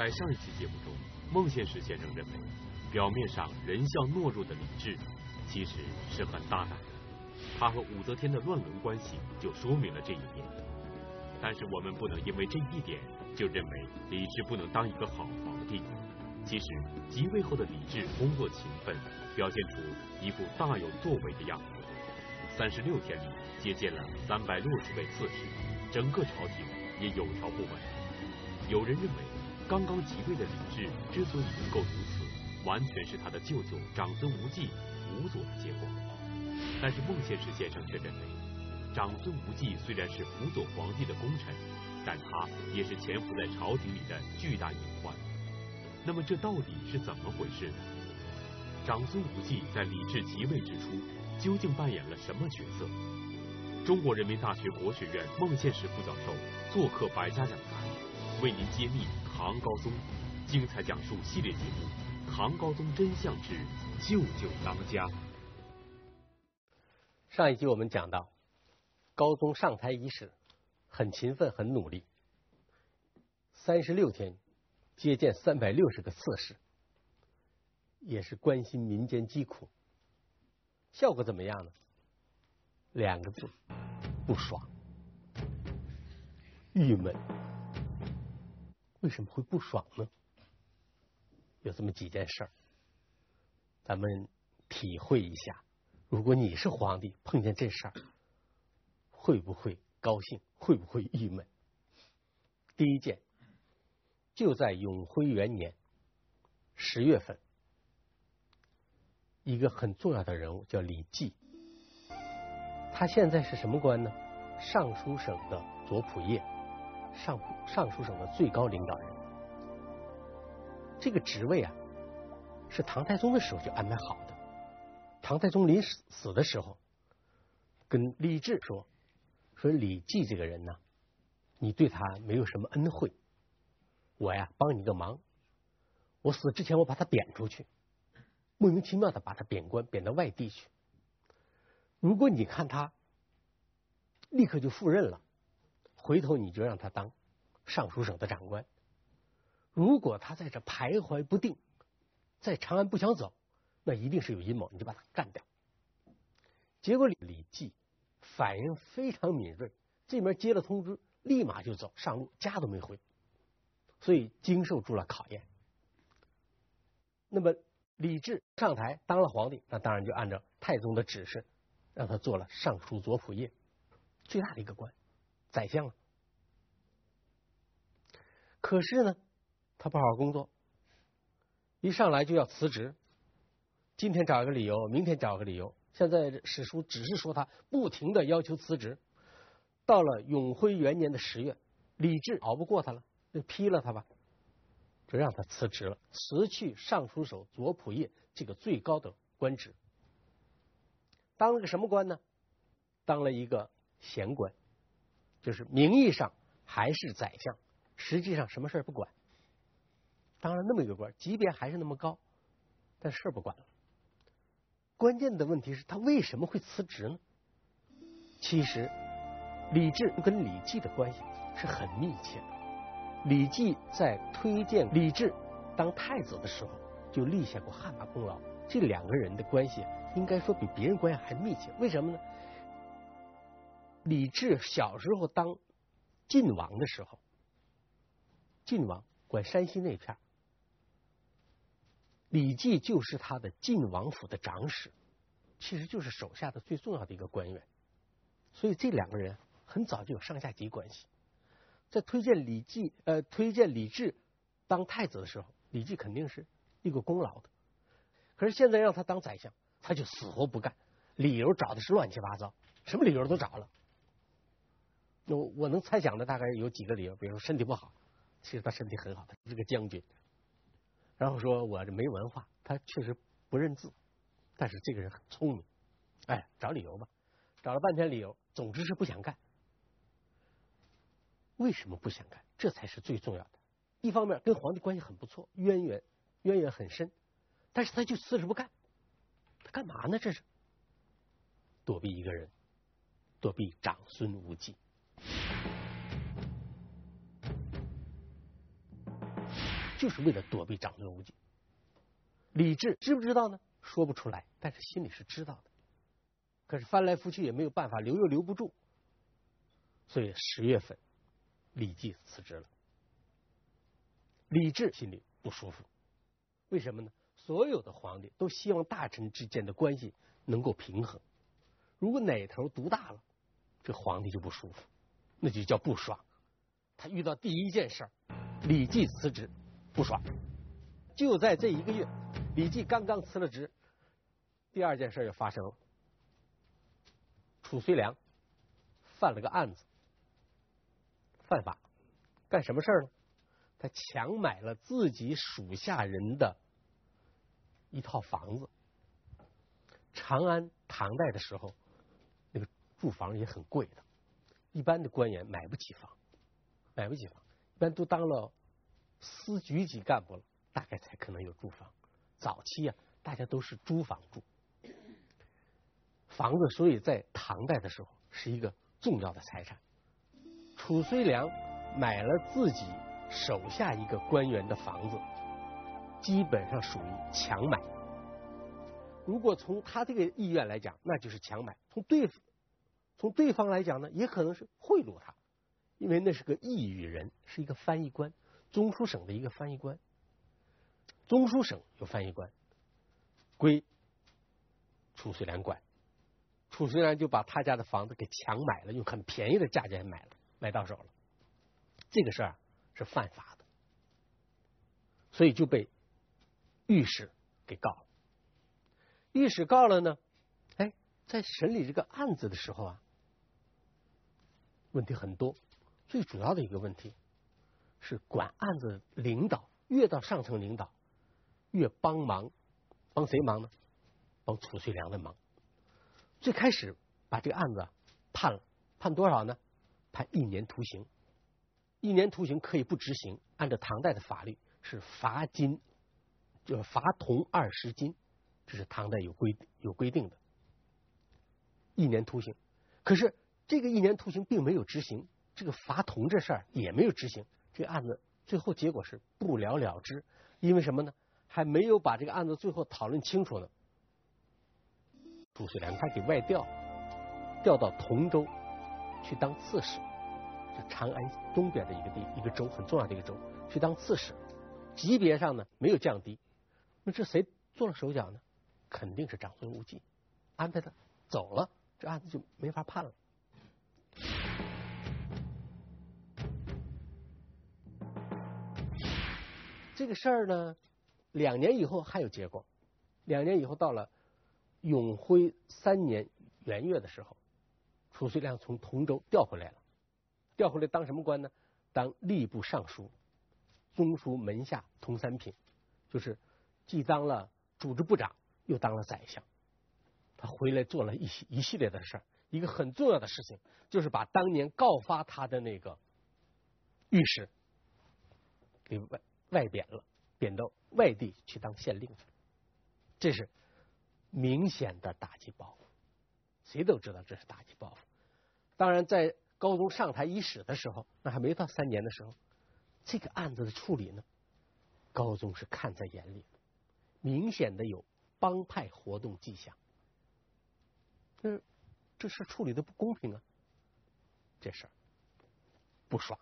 在上一期节目中，孟宪实先生认为，表面上人相懦弱的李治，其实是很大胆的。他和武则天的乱伦关系就说明了这一点。但是我们不能因为这一点就认为李治不能当一个好皇帝。其实即位后的李治工作勤奋，表现出一副大有作为的样子。三十六天里接见了三百六十位刺史，整个朝廷也有条不紊。有人认为。刚刚即位的李治之所以能够如此，完全是他的舅舅长孙无忌辅佐的结果。但是孟宪实先生却认为，长孙无忌虽然是辅佐皇帝的功臣，但他也是潜伏在朝廷里的巨大隐患。那么这到底是怎么回事呢？长孙无忌在李治即位之初究竟扮演了什么角色？中国人民大学国学院孟宪实副教授做客百家讲坛，为您揭秘。唐高宗精彩讲述系列节目《唐高宗真相之舅舅当家》。上一集我们讲到，高宗上台伊始，很勤奋，很努力，三十六天接见三百六十个刺史，也是关心民间疾苦。效果怎么样呢？两个字：不爽、郁闷。为什么会不爽呢？有这么几件事儿，咱们体会一下。如果你是皇帝，碰见这事儿，会不会高兴？会不会郁闷？第一件，就在永徽元年十月份，一个很重要的人物叫李绩，他现在是什么官呢？尚书省的左仆射。上尚书省的最高领导人，这个职位啊，是唐太宗的时候就安排好的。唐太宗临死死的时候，跟李治说：“说李绩这个人呢，你对他没有什么恩惠，我呀帮你个忙，我死之前我把他贬出去，莫名其妙的把他贬官，贬到外地去。如果你看他立刻就赴任了。”回头你就让他当尚书省的长官。如果他在这徘徊不定，在长安不想走，那一定是有阴谋，你就把他干掉。结果李李绩反应非常敏锐，这边接了通知，立马就走上路，家都没回，所以经受住了考验。那么李治上台当了皇帝，那当然就按照太宗的指示，让他做了尚书左仆射，最大的一个官。宰相了，可是呢，他不好好工作，一上来就要辞职。今天找一个理由，明天找个理由。现在史书只是说他不停的要求辞职。到了永徽元年的十月，李治熬不过他了，就批了他吧，就让他辞职了，辞去尚书手左仆射这个最高的官职，当了个什么官呢？当了一个闲官。就是名义上还是宰相，实际上什么事儿不管。当然，那么一个官，级别还是那么高，但事儿不管了。关键的问题是他为什么会辞职呢？其实，李治跟李绩的关系是很密切的。李绩在推荐李治当太子的时候，就立下过汗马功劳。这两个人的关系，应该说比别人关系还密切。为什么呢？李治小时候当晋王的时候，晋王管山西那片李绩就是他的晋王府的长史，其实就是手下的最重要的一个官员，所以这两个人很早就有上下级关系。在推荐李绩呃推荐李治当太子的时候，李绩肯定是一个功劳的，可是现在让他当宰相，他就死活不干，理由找的是乱七八糟，什么理由都找了。我我能猜想的大概有几个理由，比如说身体不好，其实他身体很好，他是个将军。然后说我这没文化，他确实不认字，但是这个人很聪明。哎，找理由吧，找了半天理由，总之是不想干。为什么不想干？这才是最重要的。一方面跟皇帝关系很不错，渊源渊源很深，但是他就辞职不干，他干嘛呢？这是躲避一个人，躲避长孙无忌。就是为了躲避长孙无忌。李治知不知道呢？说不出来，但是心里是知道的。可是翻来覆去也没有办法，留又留不住，所以十月份，李绩辞职了。李治心里不舒服，为什么呢？所有的皇帝都希望大臣之间的关系能够平衡，如果哪头独大了，这皇帝就不舒服，那就叫不爽。他遇到第一件事，李绩辞职，不爽。就在这一个月，李绩刚刚辞了职，第二件事就发生了。褚遂良犯了个案子，犯法，干什么事儿呢？他强买了自己属下人的一套房子。长安唐代的时候，那个住房也很贵的，一般的官员买不起房，买不起房，一般都当了司局级干部了，大概才可能有住房。早期啊，大家都是租房住。房子，所以在唐代的时候是一个重要的财产。褚遂良买了自己手下一个官员的房子，基本上属于强买。如果从他这个意愿来讲，那就是强买；从对从对方来讲呢，也可能是贿赂他，因为那是个异域人，是一个翻译官，中书省的一个翻译官。中书省有翻译官，归褚遂良管。褚遂良就把他家的房子给强买了，用很便宜的价钱买了，买到手了。这个事儿是犯法的，所以就被御史给告了。御史告了呢，哎，在审理这个案子的时候啊，问题很多。最主要的一个问题是，管案子领导越到上层领导，越帮忙，帮谁忙呢？帮褚遂良的忙。最开始把这个案子判了，判多少呢？判一年徒刑。一年徒刑可以不执行，按照唐代的法律是罚金，就是罚铜二十斤，这是唐代有规有规定的。一年徒刑，可是这个一年徒刑并没有执行，这个罚铜这事儿也没有执行，这个案子最后结果是不了了之，因为什么呢？还没有把这个案子最后讨论清楚呢。褚遂良他给外调，调到同州去当刺史，就长安东边的一个地一个州，很重要的一个州，去当刺史，级别上呢没有降低。那这谁做了手脚呢？肯定是长孙无忌，安排他走了，这案子就没法判了。这个事儿呢，两年以后还有结果，两年以后到了。永徽三年元月的时候，褚遂良从同州调回来了，调回来当什么官呢？当吏部尚书、中书门下同三品，就是既当了组织部长，又当了宰相。他回来做了一系一系列的事儿，一个很重要的事情就是把当年告发他的那个御史给外贬了，贬到外地去当县令去了。这是。明显的打击报复，谁都知道这是打击报复。当然，在高宗上台伊始的时候，那还没到三年的时候，这个案子的处理呢，高宗是看在眼里，明显的有帮派活动迹象。这这事处理的不公平啊，这事儿不爽，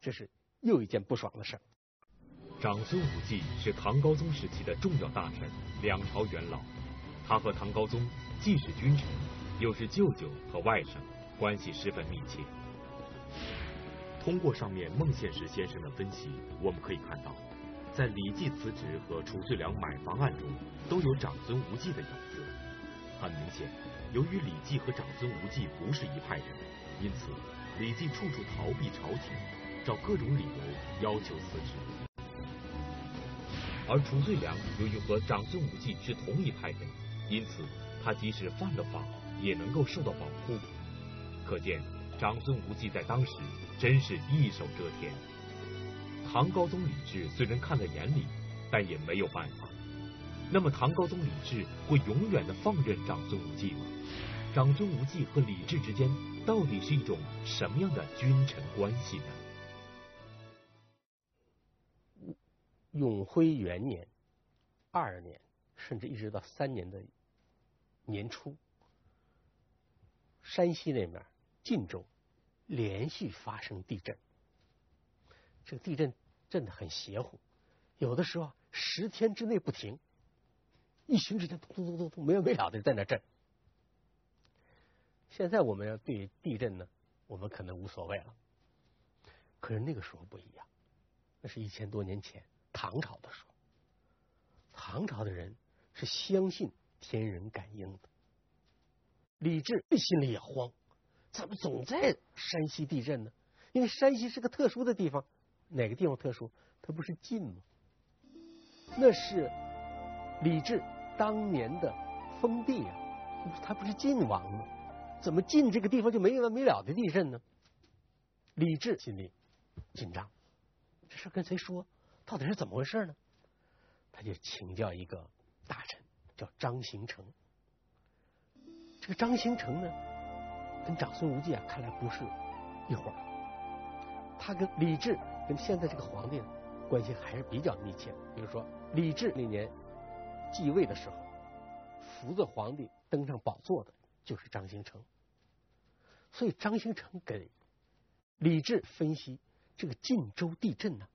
这是又一件不爽的事儿。长孙无忌是唐高宗时期的重要大臣，两朝元老。他和唐高宗既是君臣，又是舅舅和外甥，关系十分密切。通过上面孟宪实先生的分析，我们可以看到，在李绩辞职和褚遂良买房案中，都有长孙无忌的影子。很明显，由于李绩和长孙无忌不是一派人，因此李绩处处逃避朝廷，找各种理由要求辞职。而褚遂良由于和长孙无忌是同一派人。因此，他即使犯了法，也能够受到保护。可见，长孙无忌在当时真是一手遮天。唐高宗李治虽然看在眼里，但也没有办法。那么，唐高宗李治会永远的放任长孙无忌吗？长孙无忌和李治之间到底是一种什么样的君臣关系呢？永徽元年、二年，甚至一直到三年的年初，山西那面晋州连续发生地震，这个地震震得很邪乎，有的时候十天之内不停，一旬之间咚咚咚咚咚没完没了的在那震。现在我们要对地震呢，我们可能无所谓了，可是那个时候不一样，那是一千多年前。唐朝的时候，唐朝的人是相信天人感应的。李治心里也慌，怎么总在山西地震呢？因为山西是个特殊的地方，哪个地方特殊？它不是晋吗？那是李治当年的封地啊，他不是晋王吗？怎么晋这个地方就没完没了的地震呢？李治心里紧张，这事跟谁说？到底是怎么回事呢？他就请教一个大臣，叫张行成。这个张行成呢，跟长孙无忌啊，看来不是一伙儿。他跟李治跟现在这个皇帝关系还是比较密切。比如说，李治那年继位的时候，扶着皇帝登上宝座的就是张行成。所以张行成给李治分析这个晋州地震呢。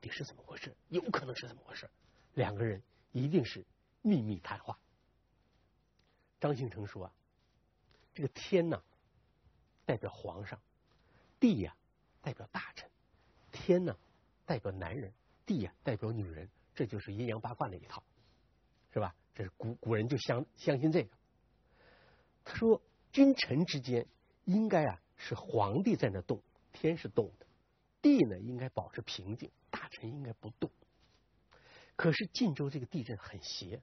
底是怎么回事？有可能是怎么回事？两个人一定是秘密谈话。张庆成说啊，这个天呐，代表皇上；地呀，代表大臣。天呢，代表男人；地呀，代表女人。这就是阴阳八卦那一套，是吧？这是古古人就相相信这个。他说，君臣之间应该啊是皇帝在那动，天是动的；地呢应该保持平静。臣应该不动，可是晋州这个地震很邪，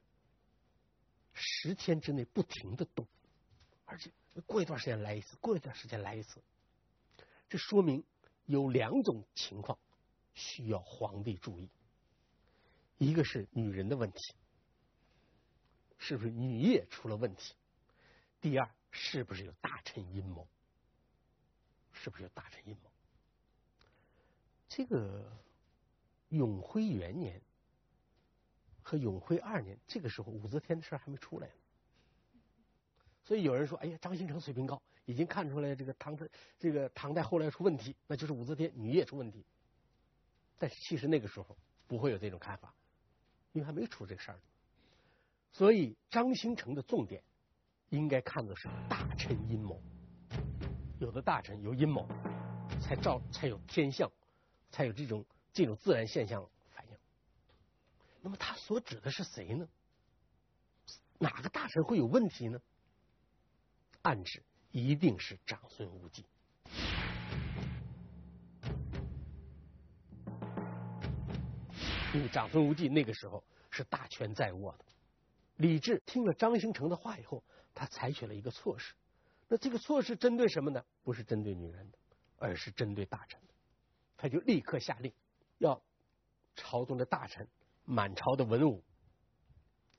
十天之内不停的动，而且过一段时间来一次，过一段时间来一次，这说明有两种情况需要皇帝注意，一个是女人的问题，是不是女业出了问题？第二，是不是有大臣阴谋？是不是有大臣阴谋？这个。永徽元年和永徽二年，这个时候武则天的事还没出来呢，所以有人说：“哎呀，张新成水平高，已经看出来这个唐代这个唐代后来出问题，那就是武则天女也出问题。”但是其实那个时候不会有这种看法，因为还没出这事儿。所以张新成的重点应该看的是大臣阴谋，有的大臣有阴谋，才照才有天象，才有这种。这种自然现象反应，那么他所指的是谁呢？哪个大臣会有问题呢？暗指一定是长孙无忌，因为长孙无忌那个时候是大权在握的。李治听了张兴成的话以后，他采取了一个措施。那这个措施针对什么呢？不是针对女人的，而是针对大臣的。他就立刻下令。要朝中的大臣、满朝的文武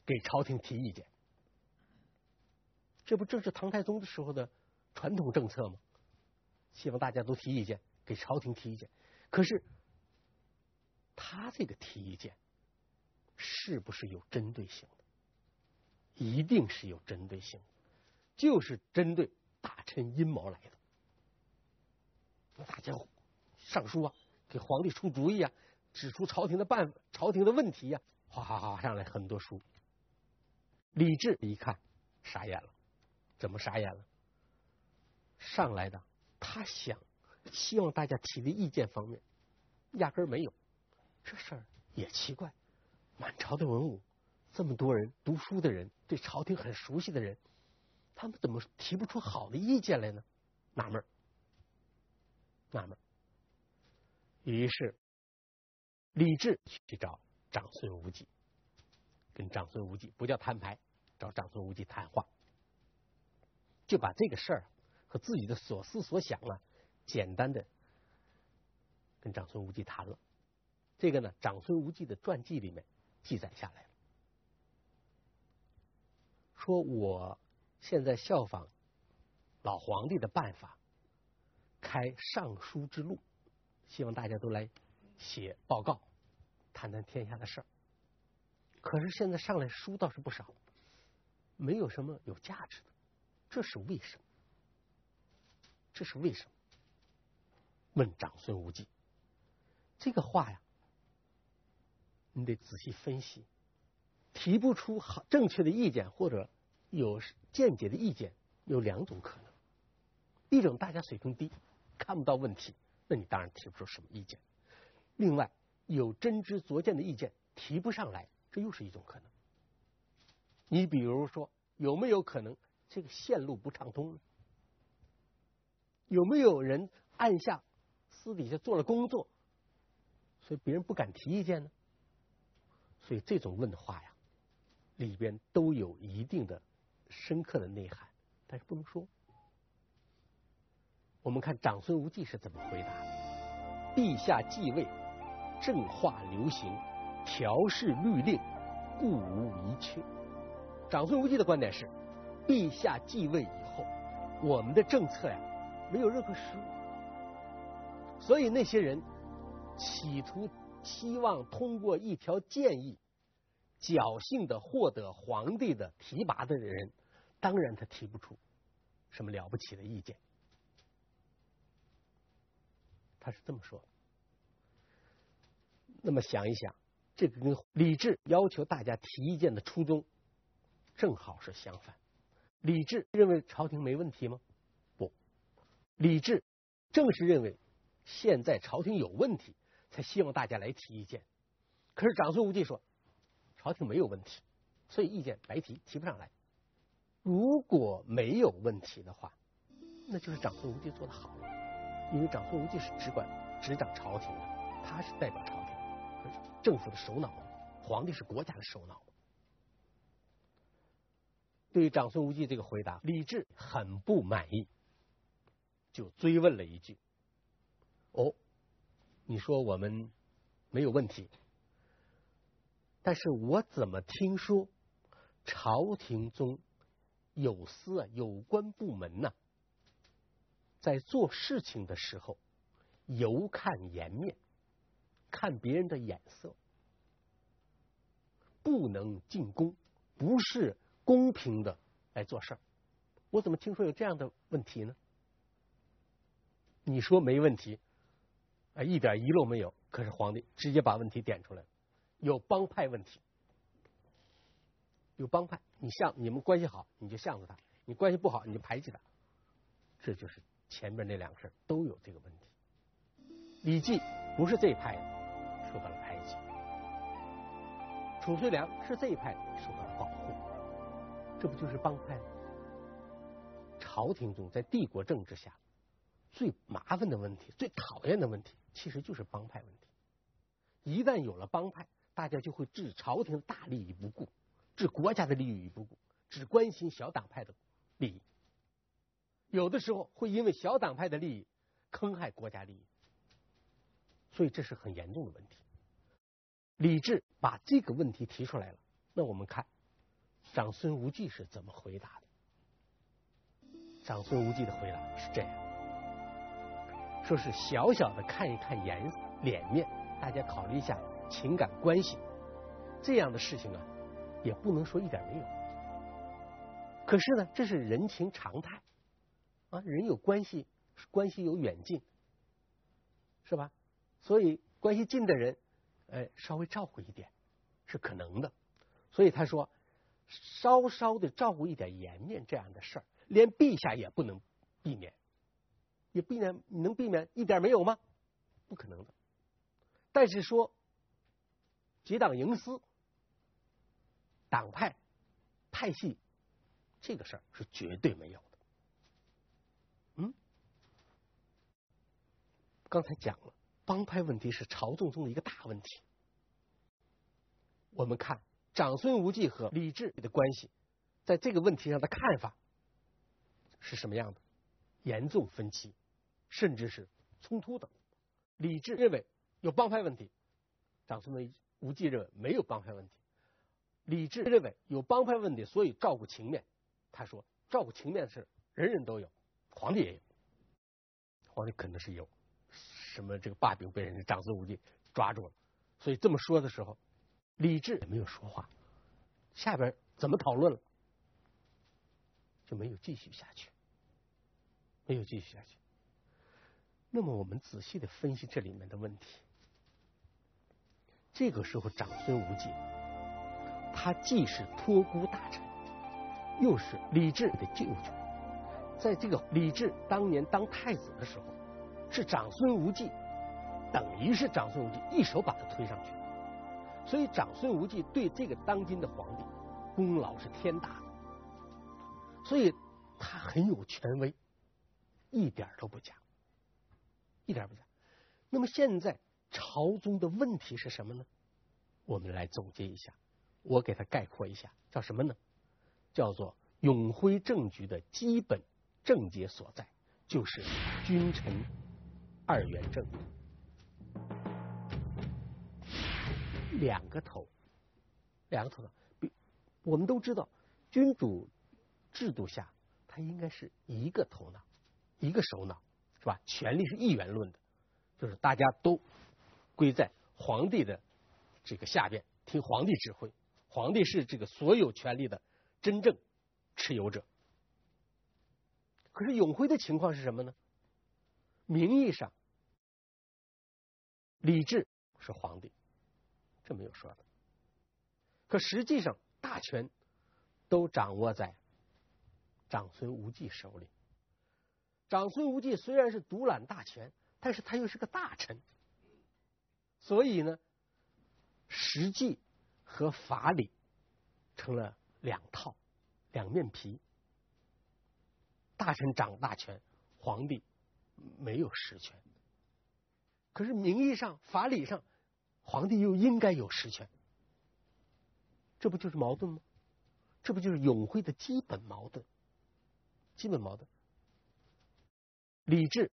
给朝廷提意见，这不正是唐太宗的时候的传统政策吗？希望大家都提意见，给朝廷提意见。可是他这个提意见是不是有针对性的？一定是有针对性的，就是针对大臣阴谋来的。大家上书啊！给皇帝出主意啊，指出朝廷的办朝廷的问题呀，哗哗哗上来很多书。李治一看傻眼了，怎么傻眼了？上来的他想希望大家提的意见方面压根没有，这事儿也奇怪。满朝的文武这么多人读书的人，对朝廷很熟悉的人，他们怎么提不出好的意见来呢？纳闷纳闷于是，李治去找长孙无忌，跟长孙无忌不叫摊牌，找长孙无忌谈话，就把这个事儿和自己的所思所想啊，简单的跟长孙无忌谈了。这个呢，长孙无忌的传记里面记载下来了，说我现在效仿老皇帝的办法，开尚书之路。希望大家都来写报告，谈谈天下的事儿。可是现在上来书倒是不少，没有什么有价值的，这是为什么？这是为什么？问长孙无忌，这个话呀，你得仔细分析，提不出好正确的意见或者有见解的意见，有两种可能：一种大家水平低，看不到问题，那你当然提不出什么意见；另外有真知灼见的意见提不上来，这又是一种可能。你比如说，有没有可能这个线路不畅通呢？有没有人按下私底下做了工作，所以别人不敢提意见呢？所以这种问话呀，里边都有一定的深刻的内涵，但是不能说。我们看长孙无忌是怎么回答的：“陛下继位，正化流行，调试律令，故无一缺。”长孙无忌的观点是：陛下继位以后，我们的政策呀。没有任何失误，所以那些人企图期望通过一条建议，侥幸的获得皇帝的提拔的人，当然他提不出什么了不起的意见。他是这么说。那么想一想，这个跟李治要求大家提意见的初衷正好是相反。李治认为朝廷没问题吗？不李治正是认为现在朝廷有问题，才希望大家来提意见。可是长孙无忌说，朝廷没有问题，所以意见白提，提不上来。如果没有问题的话，那就是长孙无忌做的好，因为长孙无忌是只管执掌朝廷的，他是代表朝廷，政府的首脑，皇帝是国家的首脑。对于长孙无忌这个回答，李治很不满意。就追问了一句：“哦，你说我们没有问题，但是我怎么听说朝廷中有司啊有关部门呢，在做事情的时候犹看颜面，看别人的眼色，不能进宫，不是公平的来做事儿。我怎么听说有这样的问题呢？”你说没问题，啊，一点遗漏没有。可是皇帝直接把问题点出来了，有帮派问题，有帮派，你向你们关系好，你就向着他；你关系不好，你就排挤他。这就是前面那两个事都有这个问题。李济不是这一派的，受到了排挤；褚遂良是这一派的，受到了保护。这不就是帮派吗？朝廷中在帝国政治下。最麻烦的问题，最讨厌的问题，其实就是帮派问题。一旦有了帮派，大家就会置朝廷大利益不顾，置国家的利益于不顾，只关心小党派的利益。有的时候会因为小党派的利益坑害国家利益，所以这是很严重的问题。李治把这个问题提出来了，那我们看长孙无忌是怎么回答的。长孙无忌的回答是这样。说是小小的看一看颜脸面，大家考虑一下情感关系，这样的事情啊，也不能说一点没有。可是呢，这是人情常态啊，人有关系，关系有远近，是吧？所以关系近的人，哎，稍微照顾一点是可能的。所以他说，稍稍的照顾一点颜面这样的事儿，连陛下也不能避免。也避免你能避免一点没有吗？不可能的。但是说结党营私、党派派系这个事儿是绝对没有的。嗯，刚才讲了，帮派问题是朝政中的一个大问题。我们看长孙无忌和李治的关系，在这个问题上的看法是什么样的？严重分歧。甚至是冲突的。李治认为有帮派问题，长孙无忌认为没有帮派问题。李治认为有帮派问题，所以照顾情面。他说照顾情面的事人人都有，皇帝也有。皇帝肯定是有什么这个把柄被人家长孙无忌抓住了，所以这么说的时候，李治也没有说话。下边怎么讨论了，就没有继续下去，没有继续下去。那么我们仔细的分析这里面的问题。这个时候，长孙无忌，他既是托孤大臣，又是李治的舅舅。在这个李治当年当太子的时候，是长孙无忌，等于是长孙无忌一手把他推上去。所以，长孙无忌对这个当今的皇帝功劳是天大的，所以他很有权威，一点都不假，一点不假。那么现在。朝中的问题是什么呢？我们来总结一下，我给他概括一下，叫什么呢？叫做永徽政局的基本症结所在，就是君臣二元政，两个头，两个头脑。比我们都知道，君主制度下，他应该是一个头脑，一个首脑，是吧？权力是一元论的，就是大家都。归在皇帝的这个下边，听皇帝指挥。皇帝是这个所有权力的真正持有者。可是永辉的情况是什么呢？名义上李治是皇帝，这没有说的。可实际上大权都掌握在长孙无忌手里。长孙无忌虽然是独揽大权，但是他又是个大臣。所以呢，实际和法理成了两套两面皮。大臣掌大权，皇帝没有实权。可是名义上、法理上，皇帝又应该有实权。这不就是矛盾吗？这不就是永辉的基本矛盾？基本矛盾。李治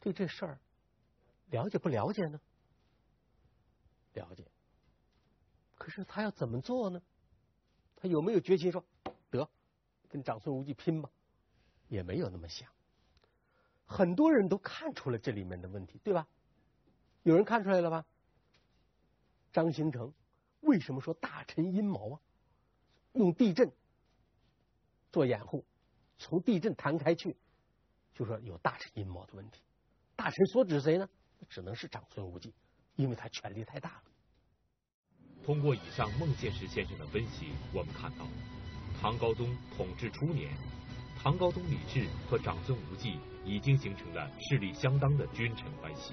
对这事儿了解不了解呢？了解，可是他要怎么做呢？他有没有决心说得跟长孙无忌拼吧？也没有那么想。很多人都看出了这里面的问题，对吧？有人看出来了吧？张兴成为什么说大臣阴谋啊？用地震做掩护，从地震弹开去，就说有大臣阴谋的问题。大臣所指谁呢？只能是长孙无忌。因为他权力太大了。通过以上孟宪实先生的分析，我们看到，唐高宗统治初年，唐高宗李治和长孙无忌已经形成了势力相当的君臣关系。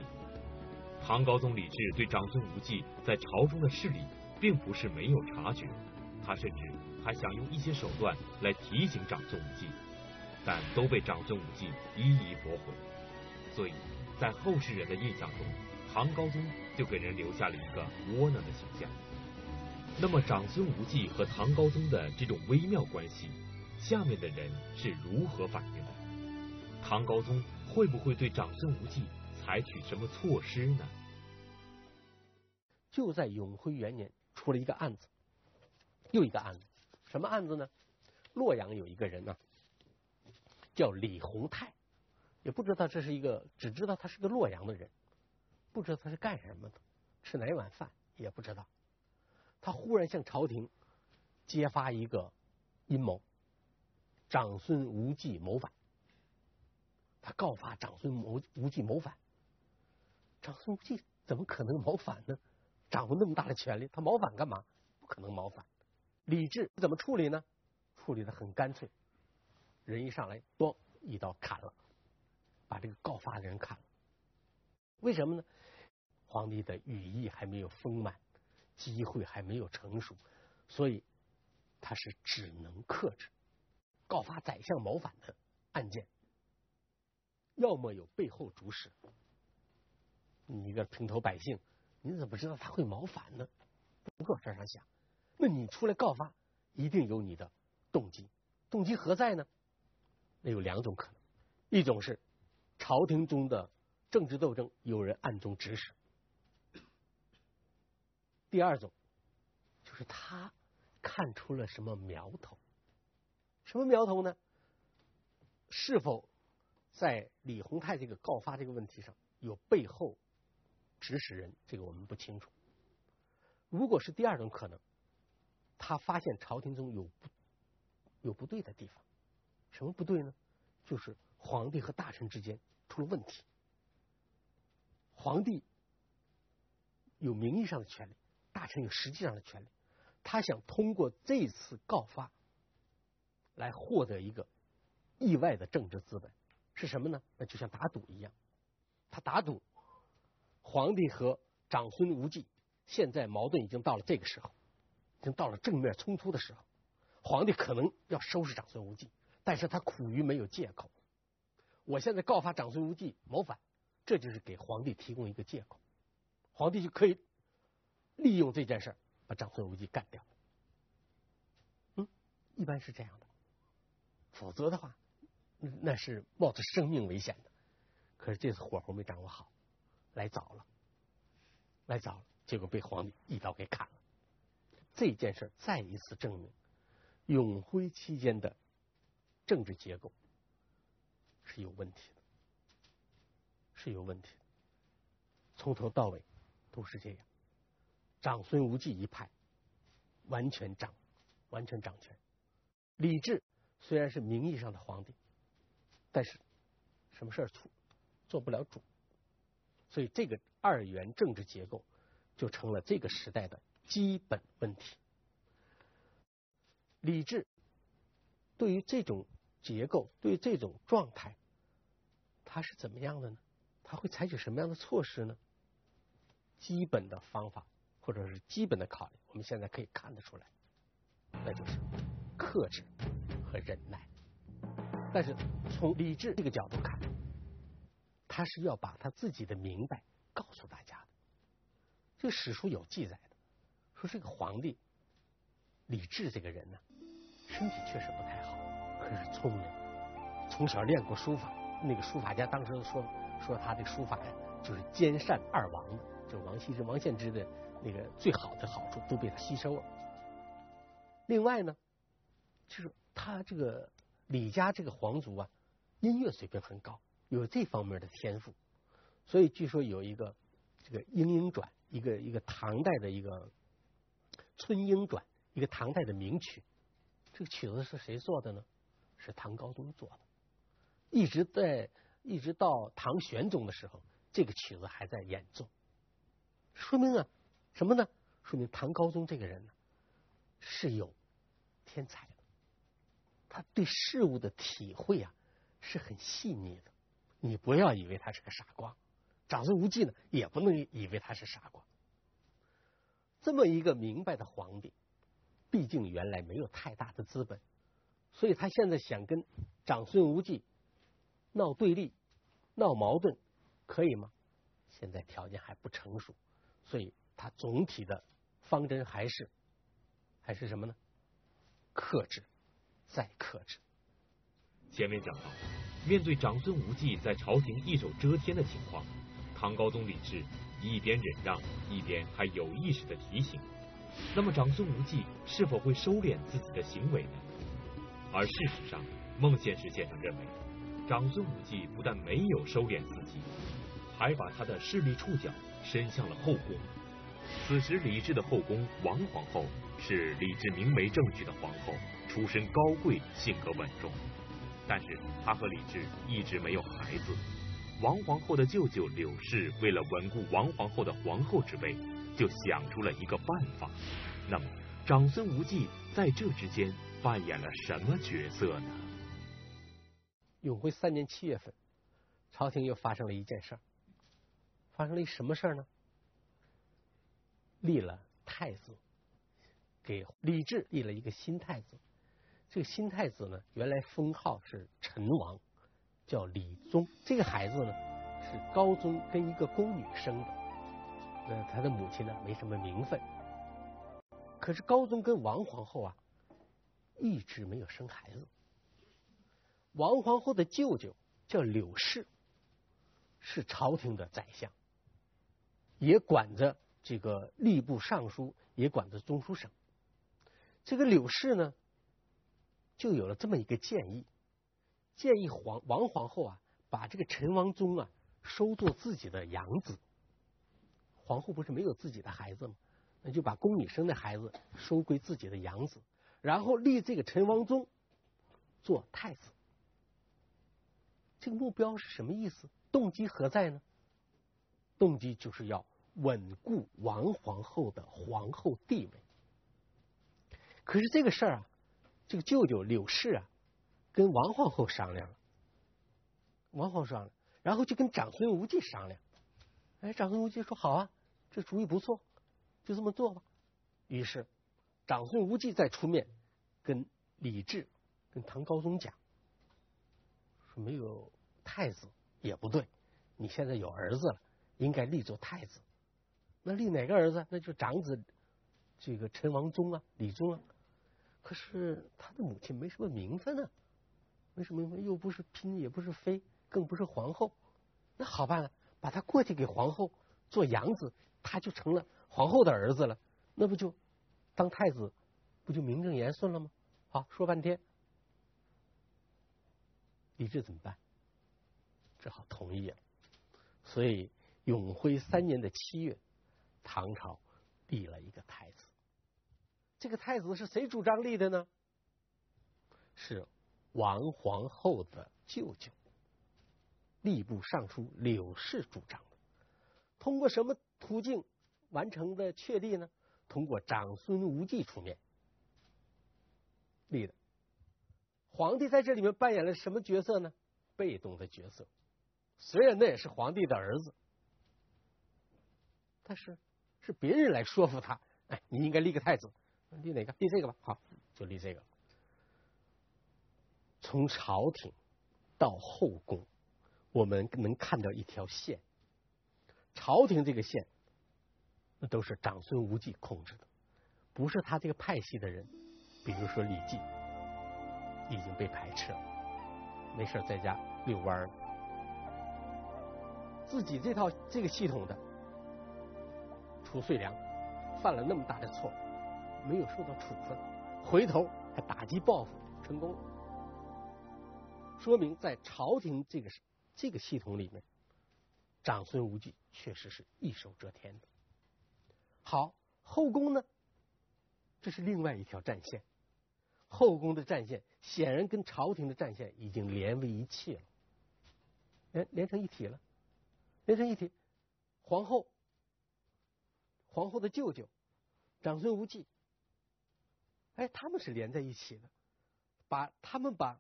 唐高宗李治对长孙无忌在朝中的势力，并不是没有察觉，他甚至还想用一些手段来提醒长孙无忌，但都被长孙无忌一一驳回。所以在后世人的印象中，唐高宗就给人留下了一个窝囊的形象。那么长孙无忌和唐高宗的这种微妙关系，下面的人是如何反应的？唐高宗会不会对长孙无忌采取什么措施呢？就在永徽元年出了一个案子，又一个案子，什么案子呢？洛阳有一个人呢，叫李洪泰，也不知道这是一个，只知道他是个洛阳的人。不知道他是干什么的，吃哪碗饭也不知道。他忽然向朝廷揭发一个阴谋，长孙无忌谋反。他告发长孙无无忌谋反。长孙无忌怎么可能谋反呢？掌握那么大的权力，他谋反干嘛？不可能谋反。李治怎么处理呢？处理的很干脆，人一上来，咣一刀砍了，把这个告发的人砍了。为什么呢？皇帝的羽翼还没有丰满，机会还没有成熟，所以他是只能克制。告发宰相谋反的案件，要么有背后主使，你一个平头百姓，你怎么知道他会谋反呢？不往这样想。那你出来告发，一定有你的动机，动机何在呢？那有两种可能，一种是朝廷中的政治斗争，有人暗中指使。第二种，就是他看出了什么苗头？什么苗头呢？是否在李洪泰这个告发这个问题上有背后指使人？这个我们不清楚。如果是第二种可能，他发现朝廷中有不有不对的地方，什么不对呢？就是皇帝和大臣之间出了问题。皇帝有名义上的权利，大臣有实际上的权利。他想通过这次告发来获得一个意外的政治资本，是什么呢？那就像打赌一样，他打赌皇帝和长孙无忌现在矛盾已经到了这个时候，已经到了正面冲突的时候，皇帝可能要收拾长孙无忌，但是他苦于没有借口。我现在告发长孙无忌谋反。这就是给皇帝提供一个借口，皇帝就可以利用这件事把长孙无忌干掉。嗯，一般是这样的，否则的话，那是冒着生命危险的。可是这次火候没掌握好，来早了，来早了，结果被皇帝一刀给砍了。这件事再一次证明，永徽期间的政治结构是有问题的。是有问题的，从头到尾都是这样。长孙无忌一派完全掌完全掌权，李治虽然是名义上的皇帝，但是什么事儿做做不了主，所以这个二元政治结构就成了这个时代的基本问题。李治对于这种结构，对这种状态，他是怎么样的呢？他会采取什么样的措施呢？基本的方法或者是基本的考虑，我们现在可以看得出来，那就是克制和忍耐。但是从理智这个角度看，他是要把他自己的明白告诉大家的。这史书有记载的，说这个皇帝李治这个人呢，身体确实不太好，可是聪明，从小练过书法，那个书法家当时说。说他的书法呀，就是兼善二王的，就是王羲之、王献之的那个最好的好处都被他吸收了。另外呢，就是他这个李家这个皇族啊，音乐水平很高，有这方面的天赋，所以据说有一个这个《莺莺传》，一个一个唐代的一个《春莺传》，一个唐代的名曲。这个曲子是谁做的呢？是唐高宗做的，一直在。一直到唐玄宗的时候，这个曲子还在演奏，说明啊，什么呢？说明唐高宗这个人呢是有天才的，他对事物的体会啊是很细腻的。你不要以为他是个傻瓜，长孙无忌呢也不能以为他是傻瓜。这么一个明白的皇帝，毕竟原来没有太大的资本，所以他现在想跟长孙无忌。闹对立、闹矛盾，可以吗？现在条件还不成熟，所以他总体的方针还是还是什么呢？克制，再克制。前面讲到，面对长孙无忌在朝廷一手遮天的情况，唐高宗李治一边忍让，一边还有意识的提醒。那么，长孙无忌是否会收敛自己的行为呢？而事实上，孟宪实先生认为。长孙无忌不但没有收敛自己，还把他的势力触角伸向了后宫。此时，李治的后宫王皇后是李治明媒正娶的皇后，出身高贵，性格稳重。但是，他和李治一直没有孩子。王皇后的舅舅柳氏为了稳固王皇后的皇后之位，就想出了一个办法。那么，长孙无忌在这之间扮演了什么角色呢？永徽三年七月份，朝廷又发生了一件事儿。发生了一什么事儿呢？立了太子，给李治立了一个新太子。这个新太子呢，原来封号是陈王，叫李宗。这个孩子呢，是高宗跟一个宫女生的。那他的母亲呢，没什么名分。可是高宗跟王皇后啊，一直没有生孩子。王皇后的舅舅叫柳氏，是朝廷的宰相，也管着这个吏部尚书，也管着中书省。这个柳氏呢，就有了这么一个建议，建议皇王皇后啊，把这个陈王宗啊收做自己的养子。皇后不是没有自己的孩子吗？那就把宫女生的孩子收归自己的养子，然后立这个陈王宗做太子。这个目标是什么意思？动机何在呢？动机就是要稳固王皇后的皇后地位。可是这个事儿啊，这个舅舅柳氏啊，跟王皇后商量了，王皇后商量，然后就跟长孙无忌商量。哎，长孙无忌说：“好啊，这主意不错，就这么做吧。”于是，长孙无忌再出面跟李治、跟唐高宗讲，说没有太子也不对，你现在有儿子了。应该立做太子，那立哪个儿子？那就长子这个陈王宗啊，李宗啊。可是他的母亲没什么名分啊，没什么名分，又不是嫔，也不是妃，更不是皇后。那好办了，把他过去给皇后做养子，他就成了皇后的儿子了。那不就当太子，不就名正言顺了吗？好，说半天，李治怎么办？只好同意了。所以。永徽三年的七月，唐朝立了一个太子。这个太子是谁主张立的呢？是王皇后的舅舅，吏部尚书柳氏主张的。通过什么途径完成的确立呢？通过长孙无忌出面立的。皇帝在这里面扮演了什么角色呢？被动的角色。虽然那也是皇帝的儿子。但是是别人来说服他，哎，你应该立个太子，立哪个？立这个吧，好，就立这个。从朝廷到后宫，我们能看到一条线。朝廷这个线，那都是长孙无忌控制的，不是他这个派系的人，比如说李绩，已经被排斥了，没事在家遛弯儿，自己这套这个系统的。褚遂良犯了那么大的错，没有受到处分，回头还打击报复成功，说明在朝廷这个这个系统里面，长孙无忌确实是一手遮天的。好，后宫呢，这是另外一条战线，后宫的战线显然跟朝廷的战线已经连为一气了，连连成一体了，连成一体，皇后。皇后的舅舅长孙无忌，哎，他们是连在一起的，把他们把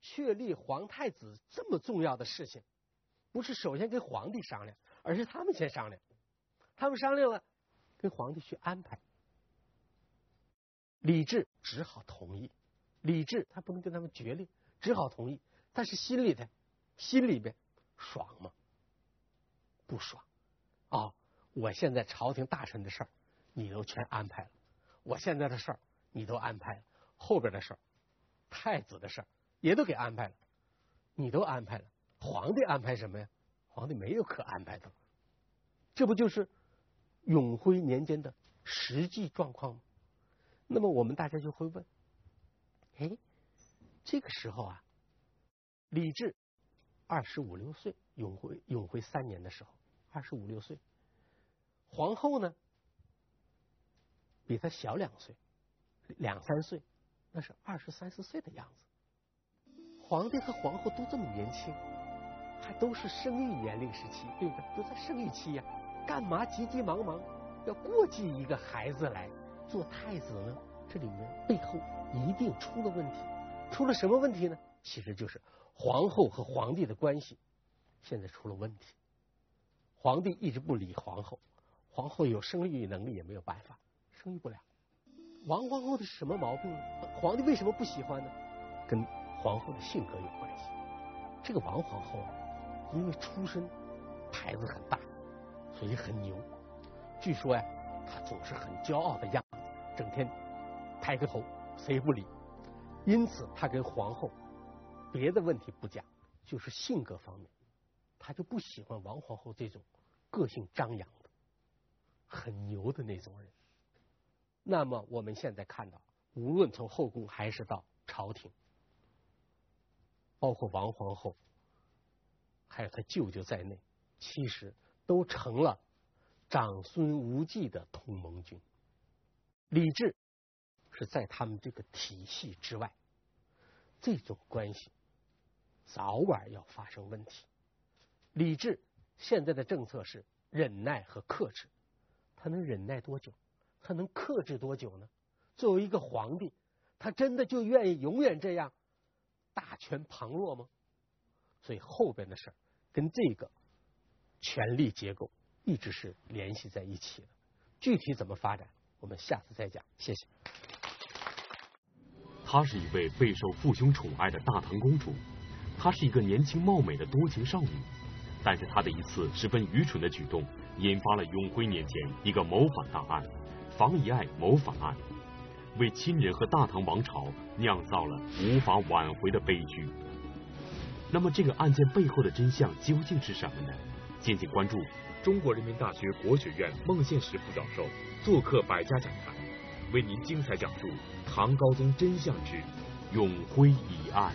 确立皇太子这么重要的事情，不是首先跟皇帝商量，而是他们先商量，他们商量了，跟皇帝去安排，李治只好同意，李治他不能跟他们决裂，只好同意，但是心里的心里边爽吗？不爽啊！我现在朝廷大臣的事儿，你都全安排了；我现在的事儿，你都安排了；后边的事儿，太子的事儿也都给安排了，你都安排了。皇帝安排什么呀？皇帝没有可安排的。这不就是永徽年间的实际状况吗？那么我们大家就会问：哎，这个时候啊，李治二十五六岁，永徽永徽三年的时候，二十五六岁。皇后呢，比他小两岁，两三岁，那是二十三四岁的样子。皇帝和皇后都这么年轻，还都是生育年龄时期，对不对？都在生育期呀，干嘛急急忙忙要过继一个孩子来做太子呢？这里面背后一定出了问题，出了什么问题呢？其实就是皇后和皇帝的关系现在出了问题，皇帝一直不理皇后。皇后有生育能力也没有办法，生育不了。王皇后的什么毛病呢？皇帝为什么不喜欢呢？跟皇后的性格有关系。这个王皇后啊，因为出身牌子很大，所以很牛。据说呀，她总是很骄傲的样子，整天抬个头，谁不理。因此，她跟皇后别的问题不讲，就是性格方面，她就不喜欢王皇后这种个性张扬的。很牛的那种人。那么我们现在看到，无论从后宫还是到朝廷，包括王皇后，还有他舅舅在内，其实都成了长孙无忌的同盟军。李治是在他们这个体系之外，这种关系早晚要发生问题。李治现在的政策是忍耐和克制，他能忍耐多久？他能克制多久呢？作为一个皇帝，他真的就愿意永远这样大权旁落吗？所以后边的事儿跟这个权力结构一直是联系在一起的。具体怎么发展？我们下次再讲，谢谢。她是一位备受父兄宠爱的大唐公主，她是一个年轻貌美的多情少女，但是她的一次十分愚蠢的举动，引发了永徽年间一个谋反大案——房遗爱谋反案，为亲人和大唐王朝酿造了无法挽回的悲剧。那么，这个案件背后的真相究竟是什么呢？敬请关注中国人民大学国学院孟宪实副教授。做客百家讲坛，为您精彩讲述唐高宗真相之永徽疑案。